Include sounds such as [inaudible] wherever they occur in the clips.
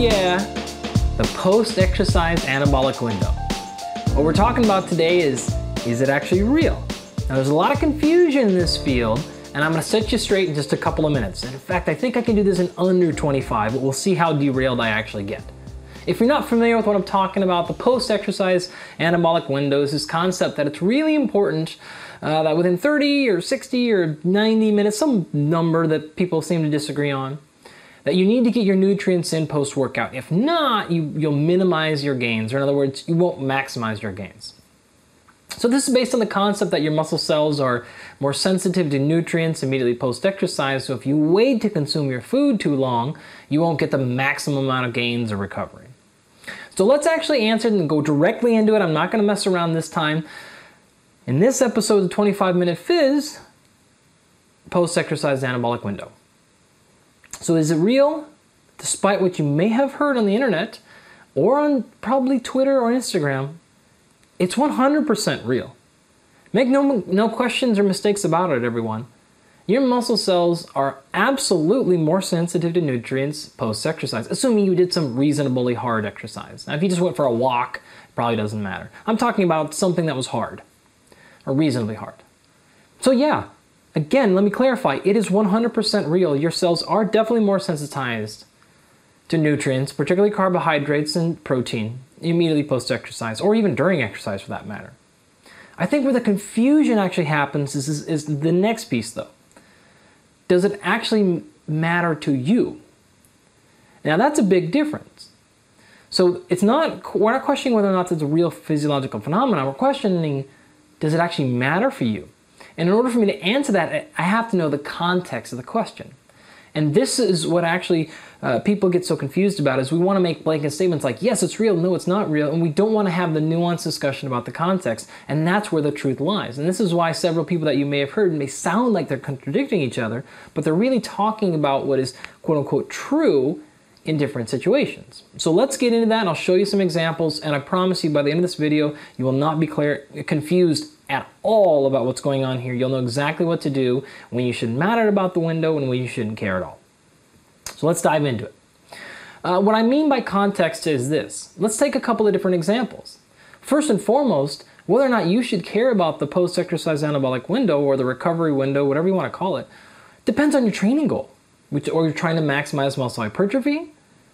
yeah, the post-exercise anabolic window. What we're talking about today is, is it actually real? Now there's a lot of confusion in this field and I'm gonna set you straight in just a couple of minutes. And in fact, I think I can do this in under 25, but we'll see how derailed I actually get. If you're not familiar with what I'm talking about, the post-exercise anabolic window is this concept that it's really important uh, that within 30 or 60 or 90 minutes, some number that people seem to disagree on, that you need to get your nutrients in post-workout. If not, you, you'll minimize your gains, or in other words, you won't maximize your gains. So this is based on the concept that your muscle cells are more sensitive to nutrients immediately post-exercise, so if you wait to consume your food too long, you won't get the maximum amount of gains or recovery. So let's actually answer it and go directly into it. I'm not gonna mess around this time. In this episode of the 25 Minute Phys, post-exercise anabolic window. So is it real? Despite what you may have heard on the internet or on probably Twitter or Instagram, it's 100% real. Make no, no questions or mistakes about it, everyone. Your muscle cells are absolutely more sensitive to nutrients post-exercise, assuming you did some reasonably hard exercise. Now, if you just went for a walk, probably doesn't matter. I'm talking about something that was hard, or reasonably hard. So yeah, Again, let me clarify, it is 100% real. Your cells are definitely more sensitized to nutrients, particularly carbohydrates and protein, immediately post-exercise, or even during exercise for that matter. I think where the confusion actually happens is, is, is the next piece though. Does it actually matter to you? Now that's a big difference. So it's not, we're not questioning whether or not it's a real physiological phenomenon, we're questioning, does it actually matter for you? And in order for me to answer that, I have to know the context of the question. And this is what actually uh, people get so confused about is we want to make blanket statements like, yes, it's real, no, it's not real, and we don't want to have the nuanced discussion about the context, and that's where the truth lies. And this is why several people that you may have heard may sound like they're contradicting each other, but they're really talking about what is quote unquote true in different situations. So let's get into that, I'll show you some examples, and I promise you by the end of this video, you will not be clear, confused at all about what's going on here. You'll know exactly what to do when you should matter about the window and when you shouldn't care at all. So let's dive into it. Uh, what I mean by context is this. Let's take a couple of different examples. First and foremost, whether or not you should care about the post-exercise anabolic window or the recovery window, whatever you want to call it, depends on your training goal. Which, or you're trying to maximize muscle hypertrophy,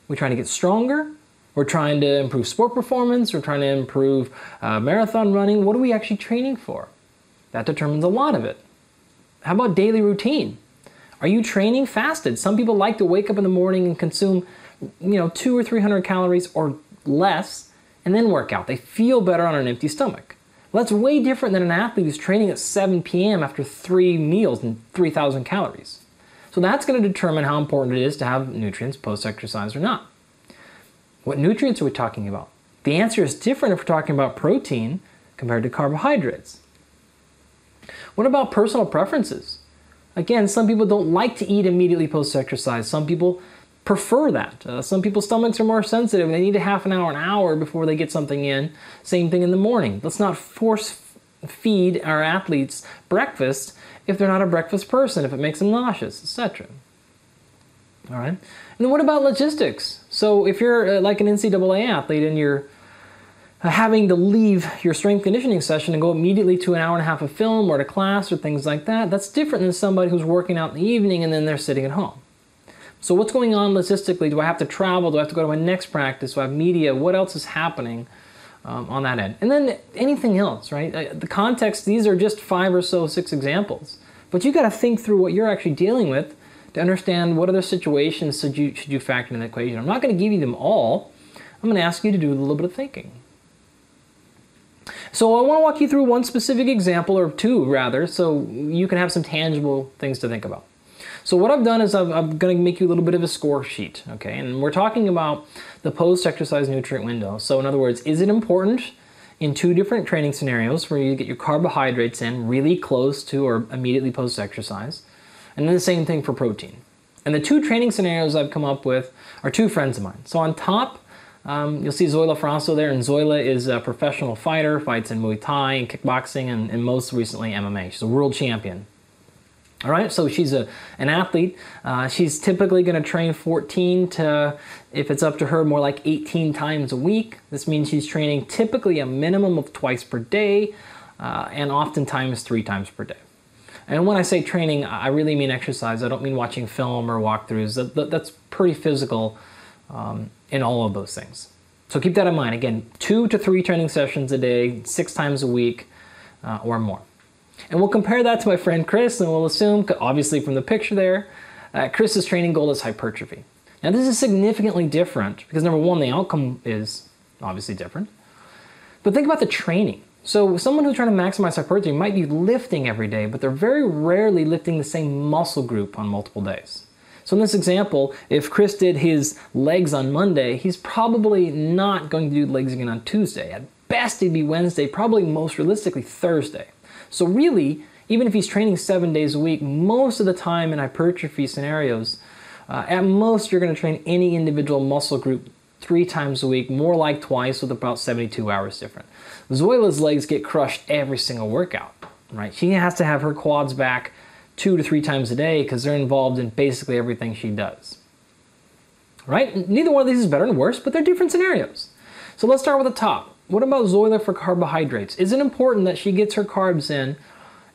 we're trying to get stronger, we're trying to improve sport performance. We're trying to improve uh, marathon running. What are we actually training for? That determines a lot of it. How about daily routine? Are you training fasted? Some people like to wake up in the morning and consume, you know, two or 300 calories or less and then work out. They feel better on an empty stomach. Well, that's way different than an athlete who's training at 7 p.m. after three meals and 3,000 calories. So that's going to determine how important it is to have nutrients post-exercise or not. What nutrients are we talking about? The answer is different if we're talking about protein compared to carbohydrates. What about personal preferences? Again, some people don't like to eat immediately post-exercise. Some people prefer that. Uh, some people's stomachs are more sensitive they need a half an hour, an hour before they get something in. Same thing in the morning. Let's not force feed our athletes breakfast if they're not a breakfast person, if it makes them nauseous, etc. All right. And then what about logistics? So if you're uh, like an NCAA athlete and you're uh, having to leave your strength conditioning session and go immediately to an hour and a half of film or to class or things like that, that's different than somebody who's working out in the evening and then they're sitting at home. So what's going on logistically? Do I have to travel? Do I have to go to my next practice? Do I have media? What else is happening um, on that end? And then anything else, right? Uh, the context, these are just five or so, six examples. But you got to think through what you're actually dealing with to understand what other situations should you, should you factor in the equation. I'm not going to give you them all. I'm going to ask you to do a little bit of thinking. So I want to walk you through one specific example, or two rather, so you can have some tangible things to think about. So what I've done is i am going to make you a little bit of a score sheet, okay? And we're talking about the post-exercise nutrient window. So in other words, is it important in two different training scenarios where you get your carbohydrates in really close to or immediately post-exercise? And then the same thing for protein. And the two training scenarios I've come up with are two friends of mine. So on top, um, you'll see Zoila Frausto there, and Zoila is a professional fighter, fights in Muay Thai and kickboxing, and, and most recently MMA. She's a world champion. All right, so she's a, an athlete. Uh, she's typically going to train 14 to, if it's up to her, more like 18 times a week. This means she's training typically a minimum of twice per day uh, and oftentimes three times per day. And when I say training, I really mean exercise. I don't mean watching film or walkthroughs. That, that, that's pretty physical um, in all of those things. So keep that in mind. Again, two to three training sessions a day, six times a week uh, or more. And we'll compare that to my friend Chris, and we'll assume, obviously from the picture there, uh, Chris's training goal is hypertrophy. Now, this is significantly different because number one, the outcome is obviously different. But think about the training. So, someone who's trying to maximize hypertrophy might be lifting every day, but they're very rarely lifting the same muscle group on multiple days. So, in this example, if Chris did his legs on Monday, he's probably not going to do legs again on Tuesday. At best, it'd be Wednesday, probably most realistically Thursday. So really, even if he's training seven days a week, most of the time in hypertrophy scenarios, uh, at most you're going to train any individual muscle group three times a week, more like twice with about 72 hours different. Zoila's legs get crushed every single workout, right? She has to have her quads back two to three times a day because they're involved in basically everything she does. Right? Neither one of these is better or worse, but they're different scenarios. So let's start with the top. What about Zoila for carbohydrates? Is it important that she gets her carbs in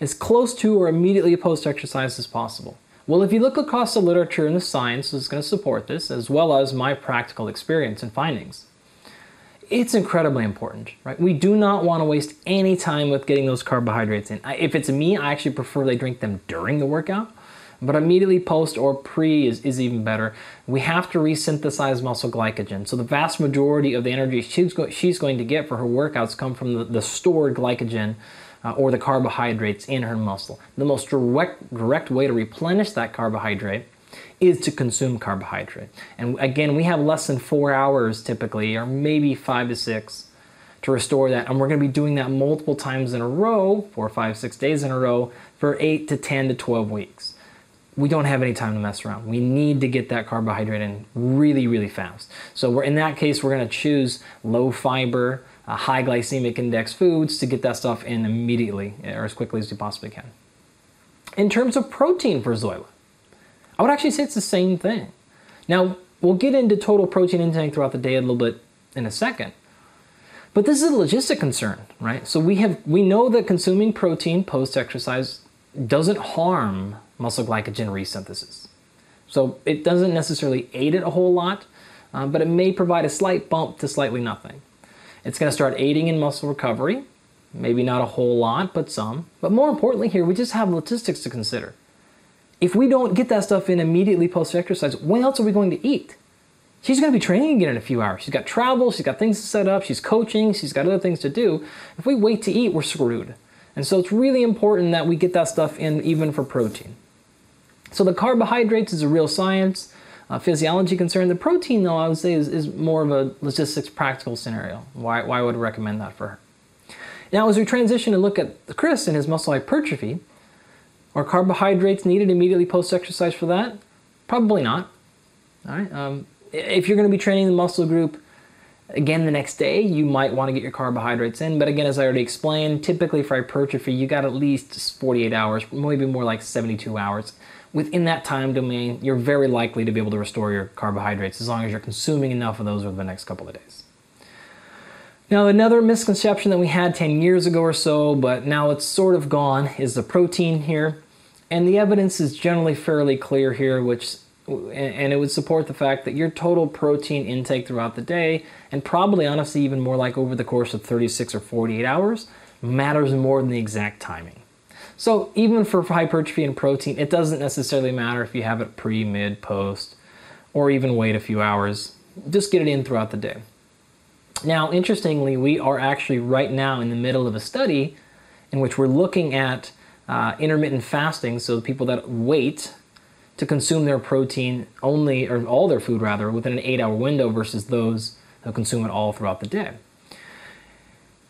as close to or immediately post exercise as possible? Well, if you look across the literature and the science is going to support this, as well as my practical experience and findings, it's incredibly important, right? We do not want to waste any time with getting those carbohydrates in. If it's me, I actually prefer they drink them during the workout but immediately post or pre is, is even better. We have to resynthesize muscle glycogen. So the vast majority of the energy she's, go she's going to get for her workouts come from the, the stored glycogen uh, or the carbohydrates in her muscle. The most direct, direct way to replenish that carbohydrate is to consume carbohydrate. And again, we have less than four hours typically, or maybe five to six, to restore that. And we're going to be doing that multiple times in a row, four, five, six days in a row, for eight to 10 to 12 weeks we don't have any time to mess around. We need to get that carbohydrate in really, really fast. So we're in that case, we're going to choose low fiber, uh, high glycemic index foods to get that stuff in immediately or as quickly as we possibly can. In terms of protein for Zoila, I would actually say it's the same thing. Now, we'll get into total protein intake throughout the day a little bit in a second. But this is a logistic concern, right? So we have we know that consuming protein post exercise doesn't harm muscle glycogen resynthesis. So it doesn't necessarily aid it a whole lot, uh, but it may provide a slight bump to slightly nothing. It's going to start aiding in muscle recovery, maybe not a whole lot, but some. But more importantly, here we just have logistics to consider. If we don't get that stuff in immediately post exercise, when else are we going to eat? She's going to be training again in a few hours. She's got travel, she's got things to set up, she's coaching, she's got other things to do. If we wait to eat, we're screwed. And so it's really important that we get that stuff in even for protein. So the carbohydrates is a real science, uh, physiology concern. The protein, though, I would say is, is more of a logistics practical scenario. Why, why would I recommend that for her? Now, as we transition and look at Chris and his muscle hypertrophy, are carbohydrates needed immediately post-exercise for that? Probably not. All right. Um, if you're going to be training the muscle group again the next day, you might want to get your carbohydrates in. But again, as I already explained, typically for hypertrophy, you got at least 48 hours, maybe more like 72 hours within that time domain, you're very likely to be able to restore your carbohydrates as long as you're consuming enough of those over the next couple of days. Now, another misconception that we had 10 years ago or so, but now it's sort of gone, is the protein here. And the evidence is generally fairly clear here, which and it would support the fact that your total protein intake throughout the day, and probably honestly even more like over the course of 36 or 48 hours, matters more than the exact timing. So even for hypertrophy and protein, it doesn't necessarily matter if you have it pre, mid, post, or even wait a few hours. Just get it in throughout the day. Now, interestingly, we are actually right now in the middle of a study in which we're looking at uh, intermittent fasting, so people that wait to consume their protein only, or all their food rather, within an eight hour window versus those who consume it all throughout the day.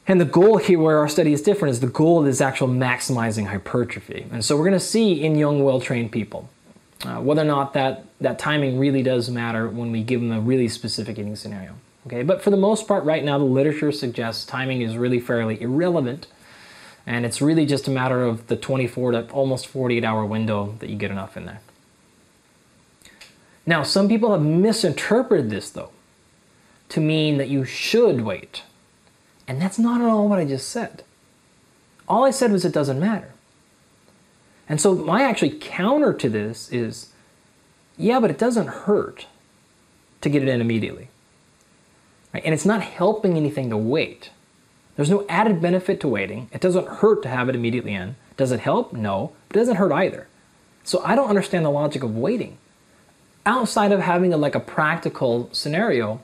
And the goal here, where our study is different, is the goal is actual maximizing hypertrophy. And so we're going to see in young, well-trained people uh, whether or not that, that timing really does matter when we give them a really specific eating scenario. Okay, but for the most part, right now, the literature suggests timing is really fairly irrelevant And it's really just a matter of the 24 to almost 48 hour window that you get enough in there. Now, some people have misinterpreted this though to mean that you should wait. And that's not at all what I just said. All I said was it doesn't matter. And so my actually counter to this is yeah, but it doesn't hurt to get it in immediately. Right? And it's not helping anything to wait. There's no added benefit to waiting. It doesn't hurt to have it immediately in. Does it help? No. It doesn't hurt either. So I don't understand the logic of waiting. Outside of having a, like a practical scenario,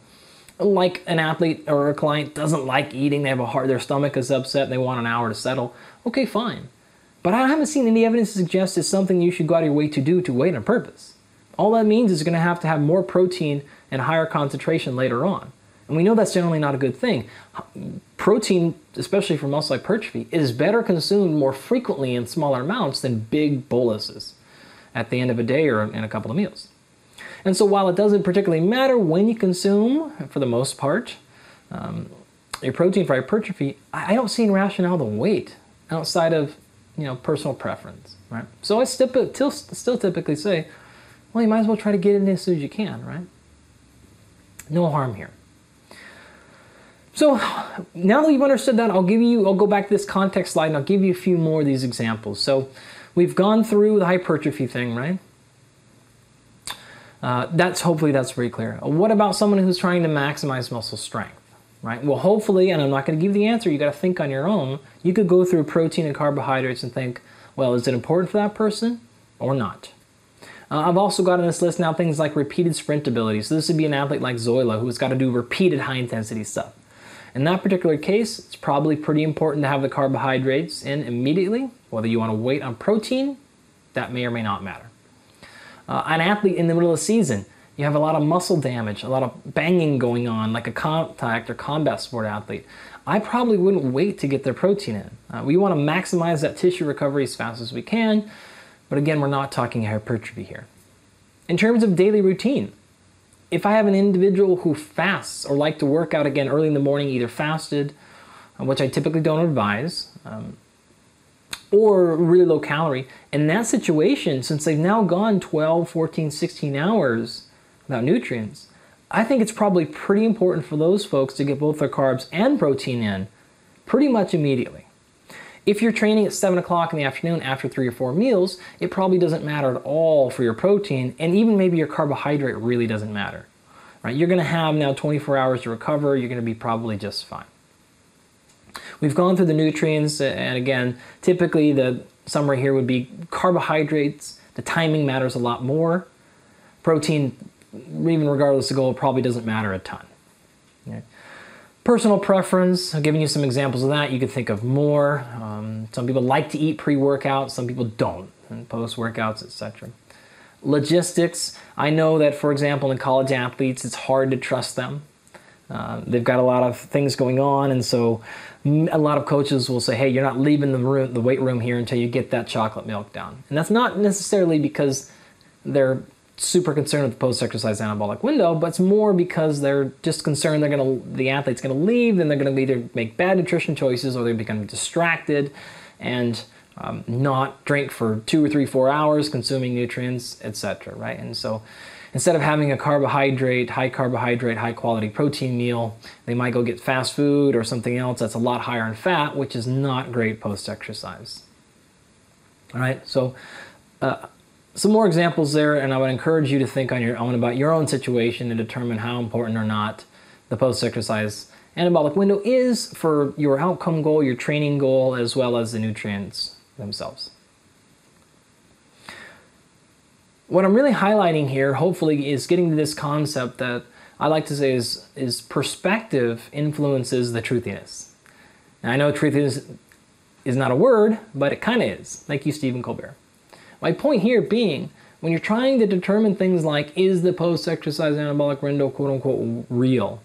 like an athlete or a client doesn't like eating, they have a heart, their stomach is upset, they want an hour to settle. Okay, fine. But I haven't seen any evidence to suggest it's something you should go out of your way to do to wait on purpose. All that means is you're going to have to have more protein and higher concentration later on. And we know that's generally not a good thing. Protein, especially for muscle hypertrophy, is better consumed more frequently in smaller amounts than big boluses at the end of a day or in a couple of meals. And so while it doesn't particularly matter when you consume, for the most part, um, your protein for hypertrophy, I don't see any rationale to wait outside of you know personal preference, right? So I still, still, still typically say, well, you might as well try to get in as soon as you can, right? No harm here. So now that you've understood that, I'll give you, I'll go back to this context slide and I'll give you a few more of these examples. So we've gone through the hypertrophy thing, right? Uh, that's hopefully that's pretty clear. What about someone who's trying to maximize muscle strength, right? Well, hopefully, and I'm not going to give the answer. You got to think on your own. You could go through protein and carbohydrates and think, well, is it important for that person or not? Uh, I've also got on this list now things like repeated sprint ability. So this would be an athlete like Zoila who's got to do repeated high intensity stuff. In that particular case, it's probably pretty important to have the carbohydrates in immediately. Whether you want to wait on protein, that may or may not matter. Uh, an athlete in the middle of the season, you have a lot of muscle damage, a lot of banging going on, like a contact or combat sport athlete. I probably wouldn't wait to get their protein in. Uh, we want to maximize that tissue recovery as fast as we can, but again, we're not talking hypertrophy here. In terms of daily routine, if I have an individual who fasts or like to work out again early in the morning, either fasted, uh, which I typically don't advise, um, or really low calorie. In that situation, since they've now gone 12, 14, 16 hours without nutrients, I think it's probably pretty important for those folks to get both their carbs and protein in pretty much immediately. If you're training at 7 o'clock in the afternoon after three or four meals, it probably doesn't matter at all for your protein, and even maybe your carbohydrate really doesn't matter. Right? You're going to have now 24 hours to recover, you're going to be probably just fine. We've gone through the nutrients, and again, typically the summary here would be carbohydrates, the timing matters a lot more. Protein, even regardless of goal, probably doesn't matter a ton. Personal preference, I'm giving you some examples of that. You could think of more. Um, some people like to eat pre-workout, some people don't, and post-workouts, etc. Logistics, I know that, for example, in college athletes, it's hard to trust them. Uh, they've got a lot of things going on, and so a lot of coaches will say, "Hey, you're not leaving the room, the weight room here until you get that chocolate milk down." And that's not necessarily because they're super concerned with the post-exercise anabolic window, but it's more because they're just concerned they're gonna the athlete's gonna leave, then they're gonna either make bad nutrition choices or they're become distracted and um, not drink for two or three, four hours, consuming nutrients, etc. Right, and so instead of having a carbohydrate, high carbohydrate, high quality protein meal, they might go get fast food or something else that's a lot higher in fat, which is not great post exercise. All right, so uh, some more examples there, and I would encourage you to think on your own about your own situation and determine how important or not the post exercise anabolic window is for your outcome goal, your training goal, as well as the nutrients themselves. What I'm really highlighting here, hopefully, is getting to this concept that I like to say is, is perspective influences the truthiness. Now, I know truth is, not a word, but it kind of is. Thank you, Stephen Colbert. My point here being, when you're trying to determine things like, is the post-exercise anabolic window quote unquote real?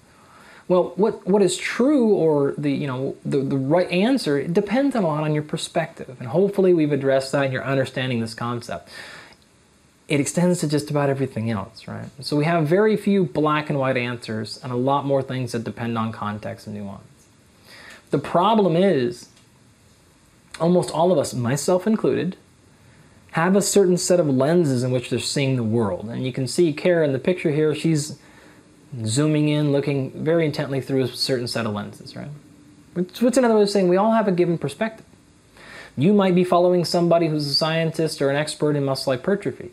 Well, what, what is true or the, you know, the, the right answer it depends a lot on your perspective. And hopefully we've addressed that and you're understanding this concept it extends to just about everything else, right? So we have very few black and white answers and a lot more things that depend on context and nuance. The problem is almost all of us, myself included, have a certain set of lenses in which they're seeing the world. And you can see Kara in the picture here, she's zooming in, looking very intently through a certain set of lenses, right? Which what's another way of saying we all have a given perspective. You might be following somebody who's a scientist or an expert in muscle hypertrophy.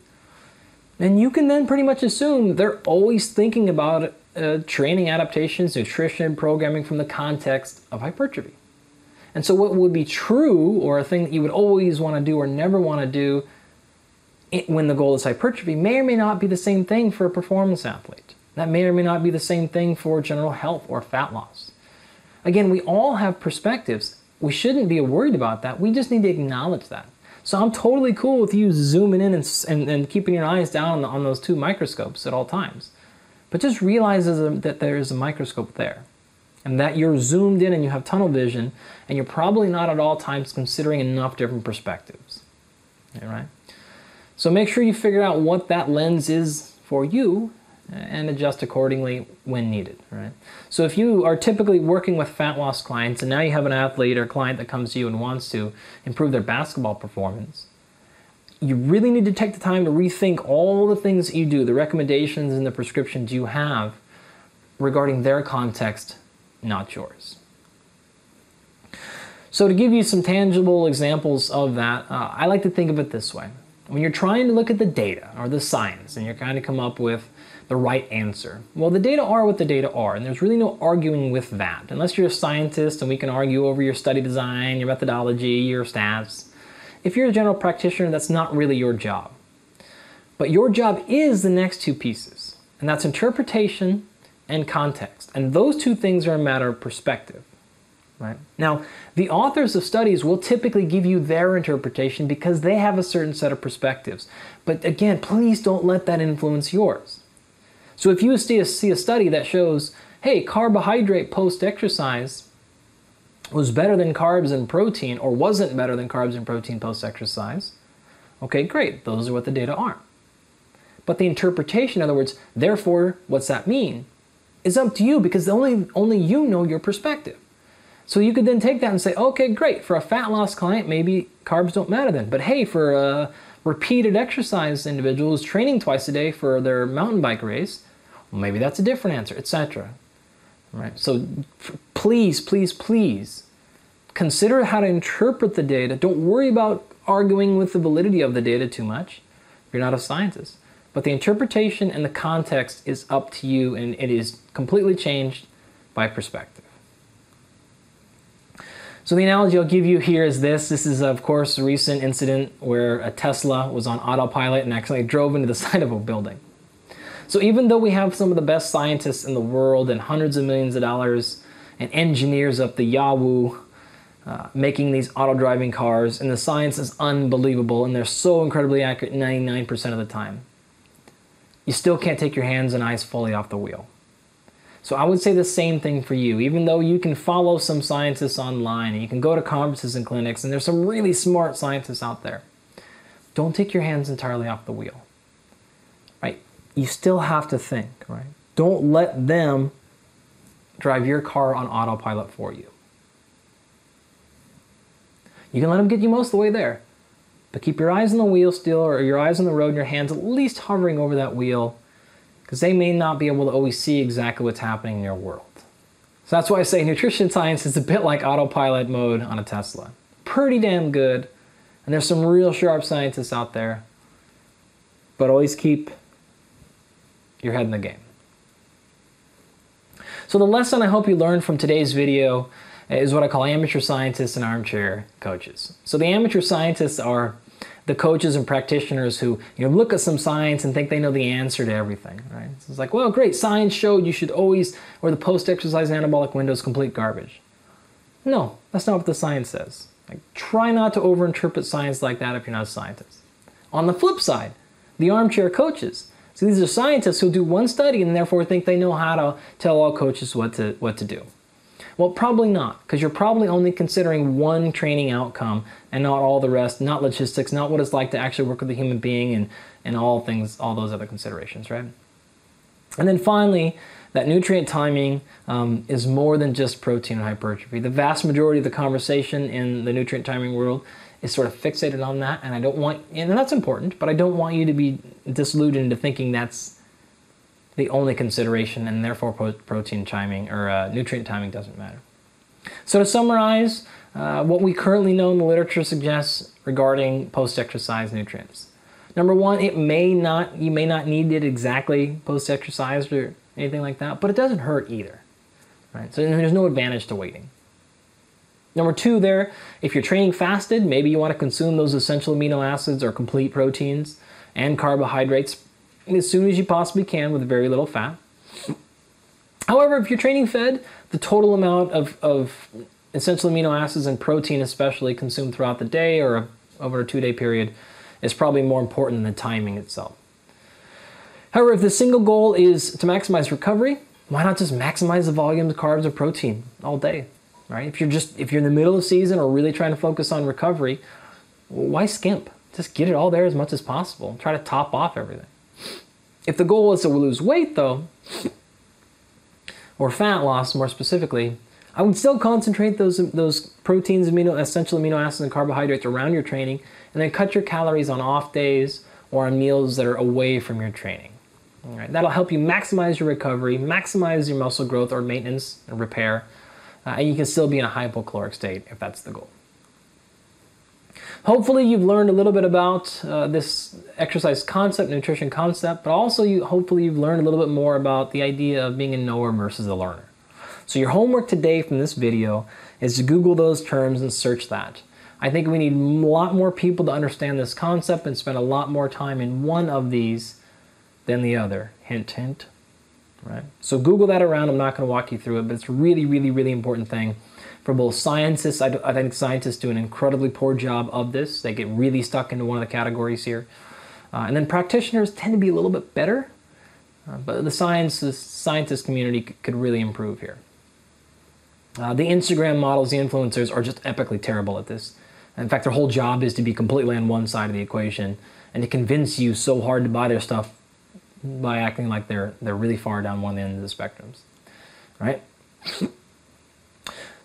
And you can then pretty much assume they're always thinking about uh, training adaptations, nutrition, programming from the context of hypertrophy. And so, what would be true, or a thing that you would always want to do or never want to do when the goal is hypertrophy, may or may not be the same thing for a performance athlete. That may or may not be the same thing for general health or fat loss. Again, we all have perspectives. We shouldn't be worried about that. We just need to acknowledge that. So I'm totally cool with you zooming in and, and, and keeping your eyes down on, the, on, those two microscopes at all times. But just realize that there is a microscope there and that you're zoomed in and you have tunnel vision and you're probably not at all times considering enough different perspectives. All right? So make sure you figure out what that lens is for you and adjust accordingly when needed, right? So if you are typically working with fat loss clients and now you have an athlete or client that comes to you and wants to improve their basketball performance, you really need to take the time to rethink all the things that you do, the recommendations and the prescriptions you have regarding their context, not yours. So to give you some tangible examples of that, uh, I like to think of it this way. When you're trying to look at the data or the science and you're trying to come up with the right answer, well, the data are what the data are, and there's really no arguing with that. Unless you're a scientist and we can argue over your study design, your methodology, your stats. If you're a general practitioner, that's not really your job. But your job is the next two pieces, and that's interpretation and context. And those two things are a matter of perspective. Right? Now, the authors of studies will typically give you their interpretation because they have a certain set of perspectives. But again, please don't let that influence yours. So if you see a, see a study that shows, hey, carbohydrate post exercise was better than carbs and protein, or wasn't better than carbs and protein post exercise, okay, great, those are what the data are. But the interpretation, in other words, therefore, what's that mean, is up to you because only, only you know your perspective. So you could then take that and say, okay, great. For a fat loss client, maybe carbs don't matter then. But hey, for a repeated exercise individual who's training twice a day for their mountain bike race, maybe that's a different answer, etc. Right. So please, please, please consider how to interpret the data. Don't worry about arguing with the validity of the data too much. You're not a scientist. But the interpretation and the context is up to you, and it is completely changed by perspective. So the analogy I'll give you here is this. This is, of course, a recent incident where a Tesla was on autopilot and accidentally drove into the [laughs] side of a building. So even though we have some of the best scientists in the world and hundreds of millions of dollars and engineers up the Yahoo uh, making these auto-driving cars, and the science is unbelievable, and they're so incredibly accurate 99% of the time, you still can't take your hands and eyes fully off the wheel. So I would say the same thing for you. Even though you can follow some scientists online and you can go to conferences and clinics, and there's some really smart scientists out there, don't take your hands entirely off the wheel. You still have to think, right? Don't let them drive your car on autopilot for you. You can let them get you most of the way there, but keep your eyes on the wheel still, or your eyes on the road, and your hands at least hovering over that wheel because they may not be able to always see exactly what's happening in your world. So that's why I say nutrition science is a bit like autopilot mode on a Tesla. Pretty damn good, and there's some real sharp scientists out there, but always keep your head in the game. So the lesson I hope you learned from today's video is what I call amateur scientists and armchair coaches. So the amateur scientists are the coaches and practitioners who you know look at some science and think they know the answer to everything, right? So it's like, well, great, science showed you should always, or the post-exercise anabolic window is complete garbage. No, that's not what the science says. Like, try not to overinterpret science like that if you're not a scientist. On the flip side, the armchair coaches. So these are scientists who do one study and therefore think they know how to tell all coaches what to what to do. Well, probably not, because you're probably only considering one training outcome and not all the rest, not logistics, not what it's like to actually work with a human being and, and all things, all those other considerations, right? And then finally, that nutrient timing um, is more than just protein and hypertrophy. The vast majority of the conversation in the nutrient timing world is sort of fixated on that, and I don't want, and that's important, but I don't want you to be disillusioned into thinking that's the only consideration, and therefore protein timing or uh, nutrient timing doesn't matter. So to summarize, uh, what we currently know in the literature suggests regarding post-exercise nutrients. Number one, it may not, you may not need it exactly post-exercise or anything like that, but it doesn't hurt either, right? So there's no advantage to waiting. Number two there, if you're training fasted, maybe you want to consume those essential amino acids or complete proteins and carbohydrates as soon as you possibly can with very little fat. However, if you're training fed, the total amount of, of essential amino acids and protein especially consumed throughout the day or over a two-day period is probably more important than the timing itself. However, if the single goal is to maximize recovery, why not just maximize the volume of carbs or protein all day, right? If you're just if you're in the middle of season or really trying to focus on recovery, why skimp? Just get it all there as much as possible. Try to top off everything. If the goal is to lose weight though, or fat loss more specifically, I would still concentrate those, those proteins, amino, essential amino acids, and carbohydrates around your training, and then cut your calories on off days or on meals that are away from your training. All right, that'll help you maximize your recovery, maximize your muscle growth or maintenance and repair, uh, and you can still be in a hypocaloric state if that's the goal. Hopefully you've learned a little bit about uh, this exercise concept, nutrition concept, but also you hopefully you've learned a little bit more about the idea of being a knower versus a learner. So your homework today from this video is to Google those terms and search that. I think we need a lot more people to understand this concept and spend a lot more time in one of these than the other. Hint, hint. Right? So Google that around. I'm not going to walk you through it, but it's a really, really, really important thing for both scientists. I, I think scientists do an incredibly poor job of this. They get really stuck into one of the categories here. Uh, and then practitioners tend to be a little bit better, uh, but the science, the scientist community could really improve here. Uh, the Instagram models, the influencers, are just epically terrible at this. In fact, their whole job is to be completely on one side of the equation and to convince you so hard to buy their stuff by acting like they're they're really far down one end of the spectrums, right?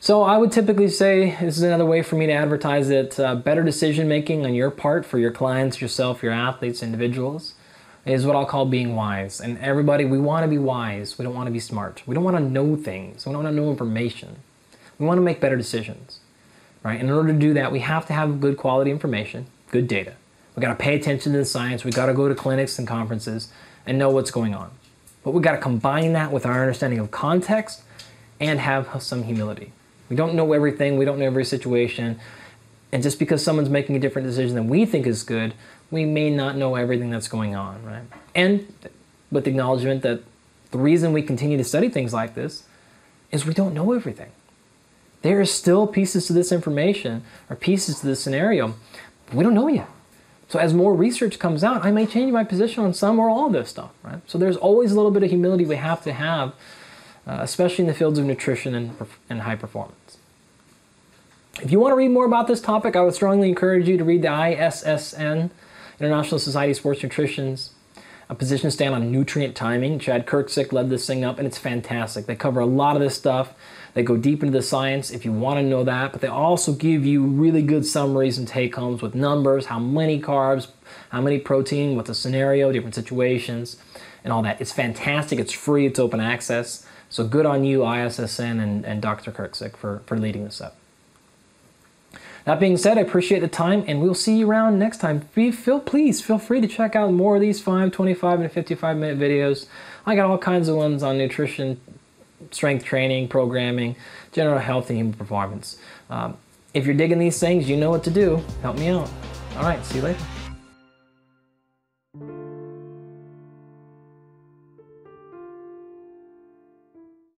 so I would typically say this is another way for me to advertise it: uh, better decision making on your part for your clients, yourself, your athletes, individuals, is what I'll call being wise. And everybody, we want to be wise. We don't want to be smart. We don't want to know things. We don't want to know information. We want to make better decisions, right? And in order to do that, we have to have good quality information, good data. We got to pay attention to the science. We got to go to clinics and conferences and know what's going on. But we got to combine that with our understanding of context and have some humility. We don't know everything. We don't know every situation. And just because someone's making a different decision than we think is good, we may not know everything that's going on, right? And with acknowledgement that the reason we continue to study things like this is we don't know everything. There are still pieces to this information or pieces to this scenario we don't know yet. So as more research comes out, I may change my position on some or all of this stuff, right? So there's always a little bit of humility we have to have, uh, especially in the fields of nutrition and, and high performance. If you want to read more about this topic, I would strongly encourage you to read the ISSN, International Society of Sports Nutrition's a position stand on nutrient timing. Chad Kerksick led this thing up, and it's fantastic. They cover a lot of this stuff. They go deep into the science if you want to know that, but they also give you really good summaries and take homes with numbers, how many carbs, how many protein, what's the scenario, different situations, and all that. It's fantastic. It's free. It's open access. So good on you, ISSN and, and Dr. Kerksick, for, for leading this up. That being said, I appreciate the time and we'll see you around next time. feel, please feel free to check out more of these 5, 25, and 55 minute videos. I got all kinds of ones on nutrition, strength training, programming, general health, and human performance. Um, if you're digging these things, you know what to do. Help me out. All right, see you later.